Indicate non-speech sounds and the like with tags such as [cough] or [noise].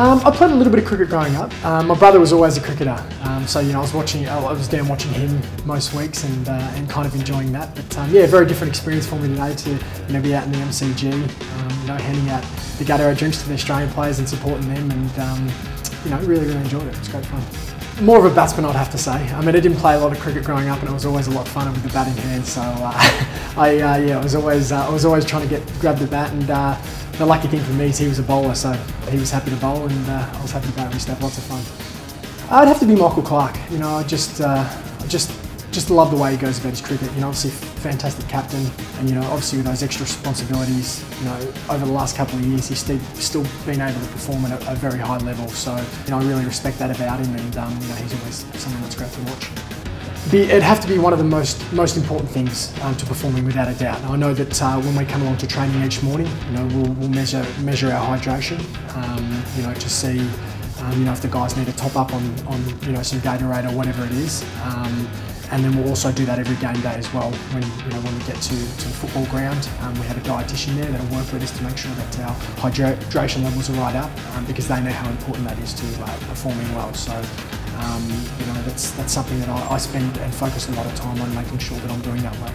Um, I played a little bit of cricket growing up. Um, my brother was always a cricketer, um, so you know I was watching, I was down watching him most weeks and uh, and kind of enjoying that. But um, yeah, very different experience for me today to you know be out in the MCG, um, you know handing out the Gatorade drinks to the Australian players and supporting them, and um, you know really really enjoyed it. It was great fun. More of a batsman, I'd have to say. I mean, I didn't play a lot of cricket growing up, and it was always a lot funner with the bat in hand. So uh, [laughs] I uh, yeah, I was always uh, I was always trying to get grab the bat and uh, the lucky thing for me is he was a bowler, so he was happy to bowl, and uh, I was happy to bat. To have lots of fun. I'd have to be Michael Clarke. You know, I just, uh, I just, just love the way he goes about his cricket. You know, obviously fantastic captain, and you know, obviously with those extra responsibilities, you know, over the last couple of years, he's still, been able to perform at a, a very high level. So, you know, I really respect that about him, and um, you know, he's always someone that's great to watch. It'd have to be one of the most most important things um, to performing without a doubt. I know that uh, when we come along to training each morning, you know, we'll, we'll measure measure our hydration, um, you know, to see, um, you know, if the guys need a top up on, on you know some Gatorade or whatever it is. Um, and then we'll also do that every game day as well. When you know when we get to, to the football ground, um, we have a dietitian there that'll work with us to make sure that our hydration levels are right up, um, because they know how important that is to uh, performing well. So um, you know, that's, that's something that I, I spend and focus a lot of time on making sure that I'm doing that well.